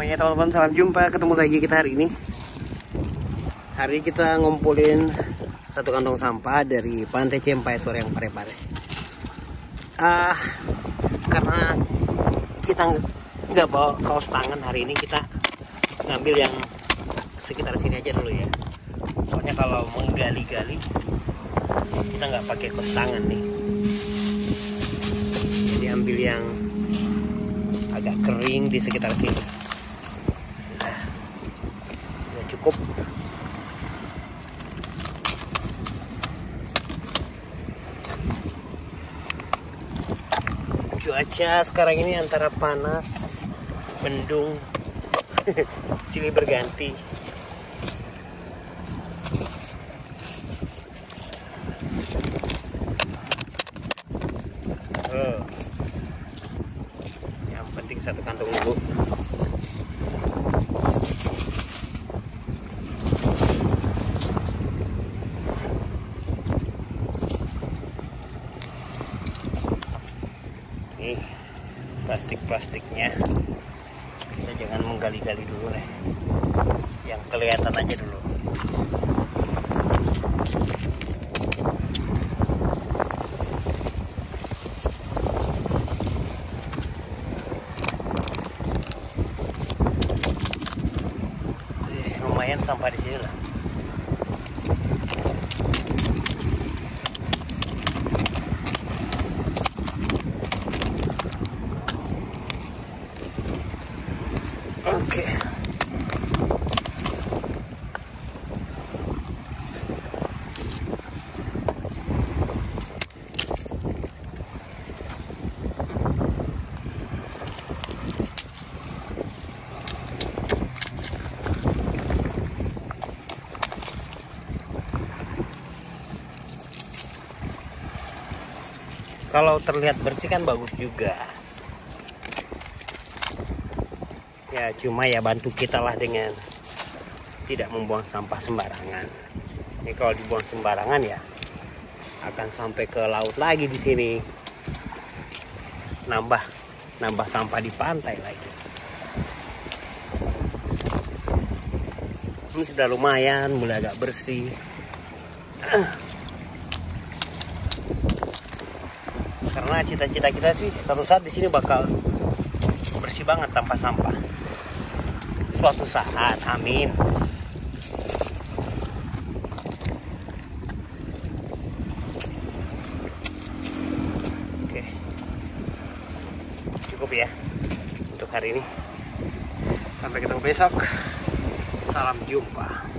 Ya teman-teman salam jumpa ketemu lagi kita hari ini. Hari kita ngumpulin satu kantong sampah dari pantai Cempai sore yang pare-pare Ah, Karena kita nggak bawa kaos tangan hari ini kita ngambil yang sekitar sini aja dulu ya. Soalnya kalau menggali-gali kita nggak pakai kaos tangan nih. Jadi ambil yang agak kering di sekitar sini ya cukup. Cuaca sekarang ini antara panas mendung silih berganti. Oh. yang penting satu kantong dulu plastik-plastiknya. Kita jangan menggali-gali dulu nih. Yang kelihatan aja dulu. Eh, lumayan sampah di sini lah Oke. Kalau terlihat bersih kan bagus juga. ya cuma ya bantu kita lah dengan tidak membuang sampah sembarangan. Ini kalau dibuang sembarangan ya akan sampai ke laut lagi di sini. Nambah nambah sampah di pantai lagi. Ini sudah lumayan mulai agak bersih cita-cita kita sih satu saat di sini bakal bersih banget tanpa sampah. Suatu saat amin. Oke. Cukup ya untuk hari ini. Sampai ketemu besok. Salam jumpa